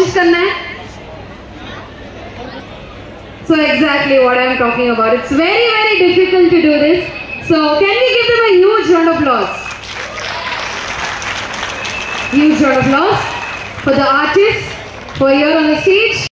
कोशिश करना है So exactly what I am talking about. It's very very difficult to do this. So can we give them a huge round of applause? Huge round of applause for the artists who are here on the stage.